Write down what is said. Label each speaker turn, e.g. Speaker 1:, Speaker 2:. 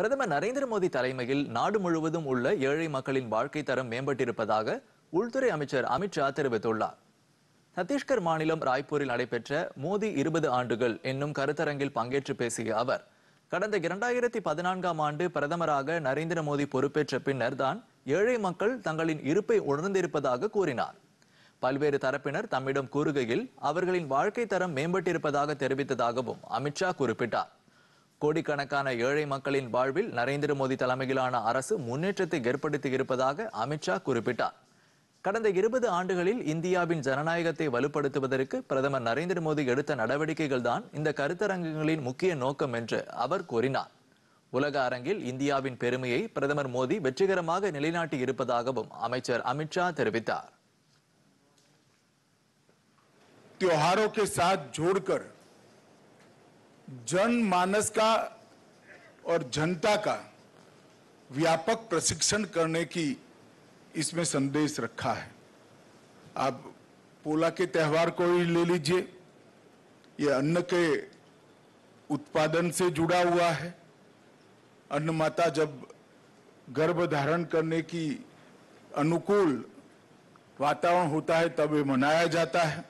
Speaker 1: பிரதமர் நரேந்திர மோடி தலைமையில் நாடு முழுவதும் உள்ள ஏழை மக்களின் வாழ்க்கை தரம் மேம்பட்டிருப்பதாக உள்துறை அமைச்சர் அமித்ஷா தெரிவித்துள்ளார். சத்தீஸ்கர் மாநிலம் ராய்ப்பூரில் நடைபெற்ற மோடி இருபது ஆண்டுகள் என்னும் கருத்தரங்கில் பங்கேற்று பேசிய அவர் கடந்த இரண்டாயிரத்தி பதினான்காம் ஆண்டு பிரதமராக நரேந்திர மோடி பொறுப்பேற்ற பின்னர் தான் ஏழை மக்கள் தங்களின் இருப்பை உணர்ந்திருப்பதாக கூறினார். பல்வேறு தரப்பினர் தம்மிடம் கூறுகையில் அவர்களின் வாழ்க்கை தரம் மேம்பட்டிருப்பதாக தெரிவித்ததாகவும் அமித்ஷா குறிப்பிட்டார். கோடிக்கணக்கான ஏழை மக்களின் வாழ்வில் நரேந்திர மோடி தலைமையிலான அரசு முன்னேற்றத்தை ஏற்படுத்தி இருப்பதாக அமித்ஷா குறிப்பிட்டார் கடந்த இருபது ஆண்டுகளில் இந்தியாவின் ஜனநாயகத்தை வலுப்படுத்துவதற்கு பிரதமர் நரேந்திர மோடி எடுத்த நடவடிக்கைகள் தான் இந்த கருத்தரங்குகளின் முக்கிய நோக்கம் என்று அவர் கூறினார் உலக அரங்கில் இந்தியாவின் பெருமையை பிரதமர் மோடி வெற்றிகரமாக நிலைநாட்டி இருப்பதாகவும் அமைச்சர் அமித்ஷா தெரிவித்தார்
Speaker 2: त्योहारों के साथ जोड़कर जनमानस का और जनता का व्यापक प्रशिक्षण करने की इसमें संदेश रखा है। आप पोला के त्यौहार को ही ले लीजिए। ये अन्न के उत्पादन से जुड़ा हुआ है। अन्न माता जब गर्भ धारण करने की अनुकूल वातावरण होता है, तब ये मनाया जाता है।